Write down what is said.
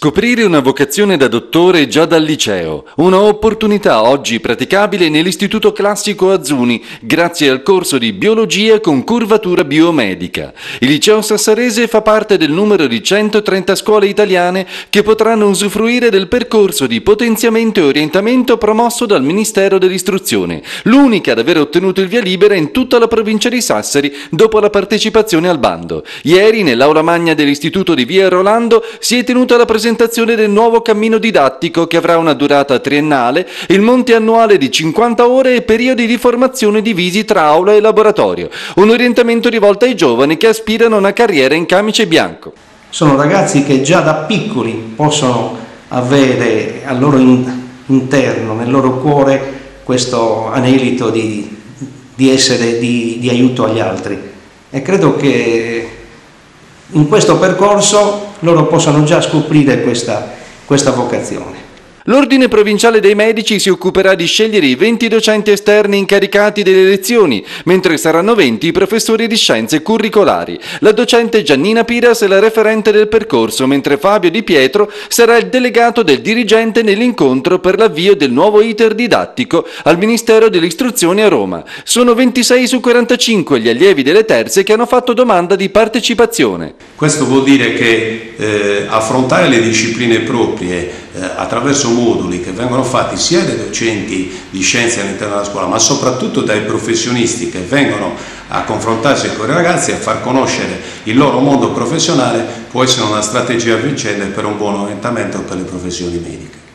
Scoprire una vocazione da dottore già dal liceo, una opportunità oggi praticabile nell'Istituto Classico Azzuni grazie al corso di biologia con curvatura biomedica. Il liceo sassarese fa parte del numero di 130 scuole italiane che potranno usufruire del percorso di potenziamento e orientamento promosso dal Ministero dell'Istruzione, l'unica ad aver ottenuto il via libera in tutta la provincia di Sassari dopo la partecipazione al bando. Ieri nell'aula magna dell'Istituto di Via Rolando si è tenuta la presentazione presentazione del nuovo cammino didattico che avrà una durata triennale, il monte annuale di 50 ore e periodi di formazione divisi tra aula e laboratorio. Un orientamento rivolto ai giovani che aspirano a una carriera in camice bianco. Sono ragazzi che già da piccoli possono avere al loro interno, nel loro cuore, questo anelito di, di essere di, di aiuto agli altri. E credo che in questo percorso loro possano già scoprire questa, questa vocazione. L'Ordine Provinciale dei Medici si occuperà di scegliere i 20 docenti esterni incaricati delle lezioni, mentre saranno 20 i professori di scienze curricolari. La docente Giannina Piras è la referente del percorso, mentre Fabio Di Pietro sarà il delegato del dirigente nell'incontro per l'avvio del nuovo iter didattico al Ministero dell'Istruzione a Roma. Sono 26 su 45 gli allievi delle terze che hanno fatto domanda di partecipazione. Questo vuol dire che eh, affrontare le discipline proprie attraverso moduli che vengono fatti sia dai docenti di scienze all'interno della scuola ma soprattutto dai professionisti che vengono a confrontarsi con i ragazzi e a far conoscere il loro mondo professionale può essere una strategia vincente per un buon orientamento per le professioni mediche.